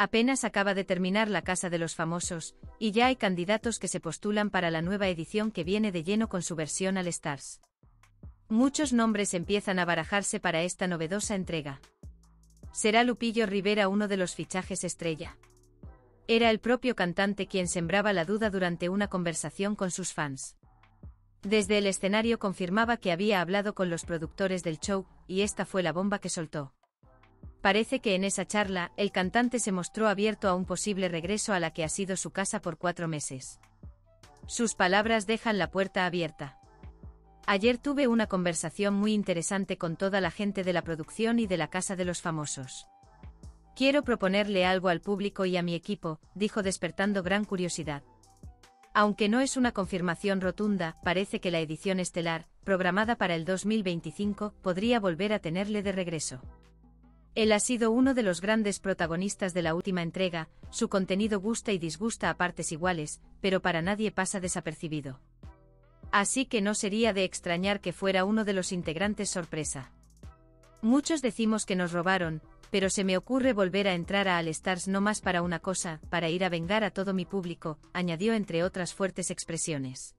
Apenas acaba de terminar la Casa de los Famosos, y ya hay candidatos que se postulan para la nueva edición que viene de lleno con su versión All Stars. Muchos nombres empiezan a barajarse para esta novedosa entrega. ¿Será Lupillo Rivera uno de los fichajes estrella? Era el propio cantante quien sembraba la duda durante una conversación con sus fans. Desde el escenario confirmaba que había hablado con los productores del show, y esta fue la bomba que soltó. Parece que en esa charla, el cantante se mostró abierto a un posible regreso a la que ha sido su casa por cuatro meses. Sus palabras dejan la puerta abierta. Ayer tuve una conversación muy interesante con toda la gente de la producción y de la Casa de los Famosos. Quiero proponerle algo al público y a mi equipo, dijo despertando gran curiosidad. Aunque no es una confirmación rotunda, parece que la edición estelar, programada para el 2025, podría volver a tenerle de regreso. Él ha sido uno de los grandes protagonistas de la última entrega, su contenido gusta y disgusta a partes iguales, pero para nadie pasa desapercibido. Así que no sería de extrañar que fuera uno de los integrantes sorpresa. Muchos decimos que nos robaron, pero se me ocurre volver a entrar a All Stars no más para una cosa, para ir a vengar a todo mi público, añadió entre otras fuertes expresiones.